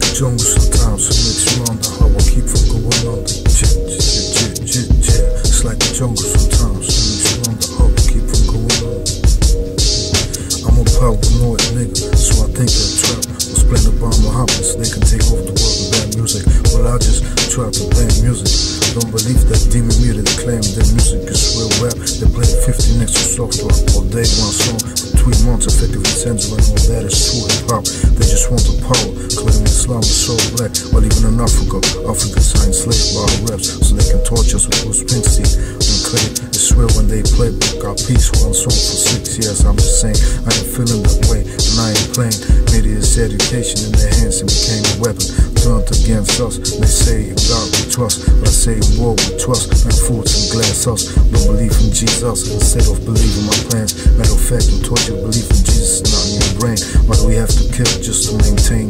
The jungle sometimes makes you wonder how I keep from going under. It's like the jungle sometimes makes you wonder how I keep from going under. I'm a paranoid nigga, so I think that trap was planned to bomb so They can take over the world with bad music. Well, I just try to play music. Don't believe that demon music claim that music is real rap. They play 50 next to software all day, one song for three months, effectively when all that is true hip hop. They just want the power Islam is so black. While even in Africa, Africa are enslaved by reps, so they can torture us with Bruce Springsteen. And claim it's real when they play got peace one song for six years. I'm just saying, I ain't feeling that way, and I ain't playing. Media's education in their hands and became a weapon turned against us. They say God we trust, but I say war we trust. And fools and glass us. No belief in Jesus instead of believing my plans. Matter of fact, I'm taught you to believe in Jesus, not in your brain. Why do we have to kill just to maintain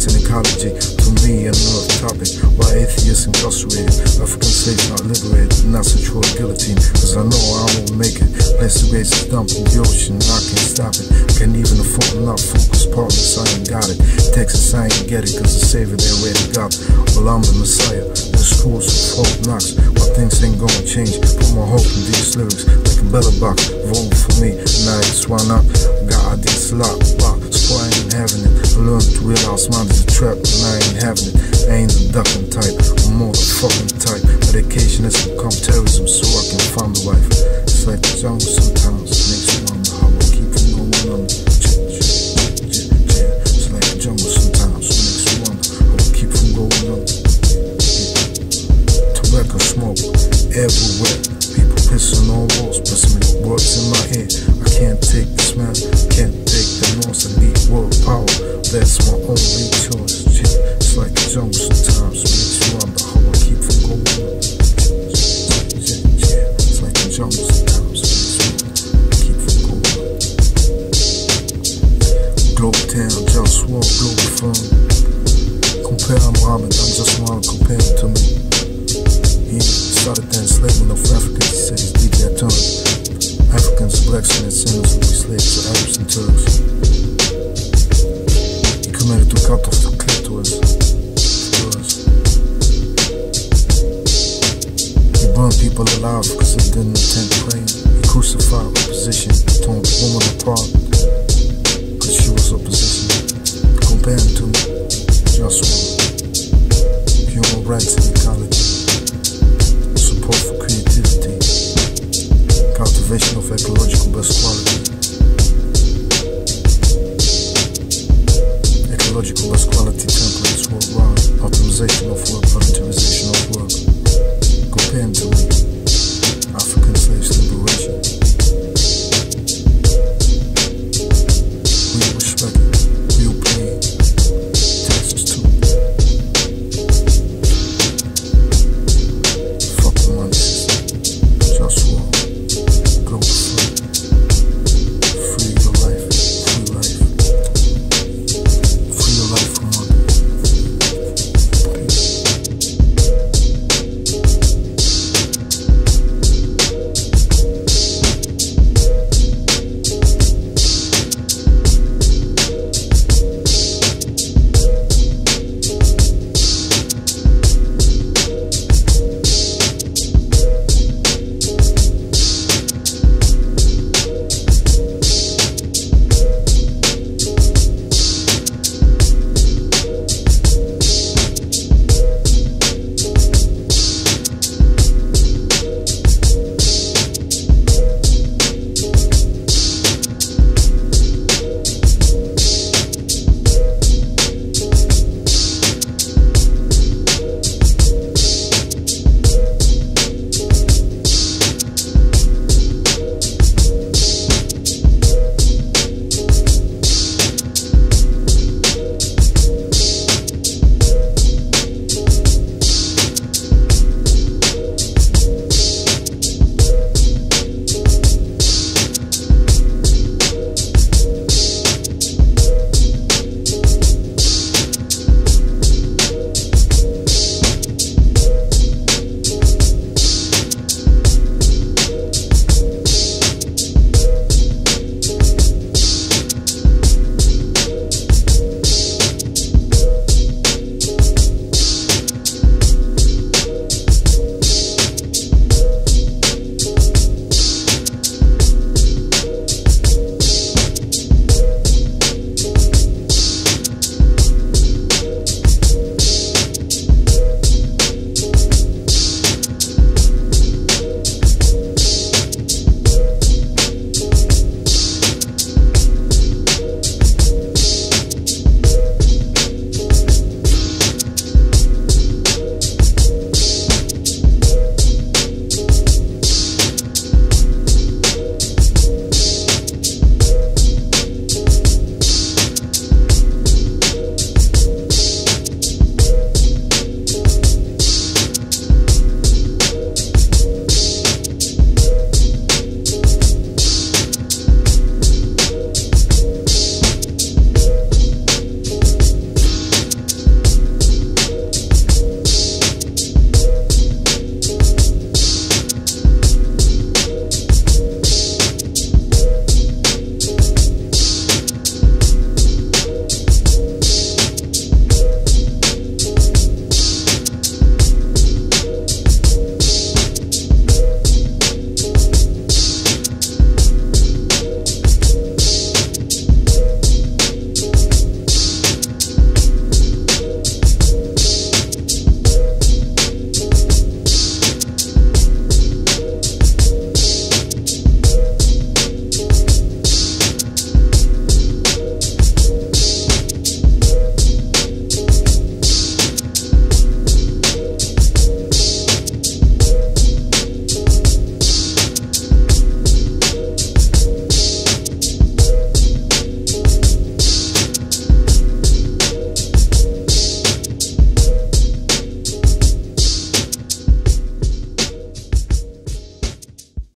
rights and ecology, to me, a another topic. Why atheists incarcerated? African slaves not liberated, not sexual guillotine. Cause I know I won't make it. Place the race dump in the ocean, I can't stop it. Can't even afford not focus partners, I ain't got it. Texas, I ain't get it, cause the savior they already got. Well, I'm the messiah, the schools of hope knocks. Things ain't gonna change. Put my hope in these lyrics, like a box. Vote for me, nice, why not? God, this lot, so I ain't having it. I learned to realize mine is a trap, and I ain't having it. I ain't the ducking type, I'm more the fucking type. Medication has become terrorism, so everywhere. People pissing on walls, pressing me words in my head. I can't take the smell, can't take the noise. I need world power. That's my only choice. It's like the jungle sometimes, makes you wonder how I keep from going It's like the jungle sometimes, keep from going. Globe town, just walk, globe phone. Compare Muhammad, I just wanna compare to me. People because they didn't attend praying. He crucified opposition, torn the woman apart because she was opposition. Compare him to just one. Human rights and ecology support for creativity, cultivation of ecological best quality, ecological best quality templates worldwide, optimization of work, voluntarization of work. Compare them to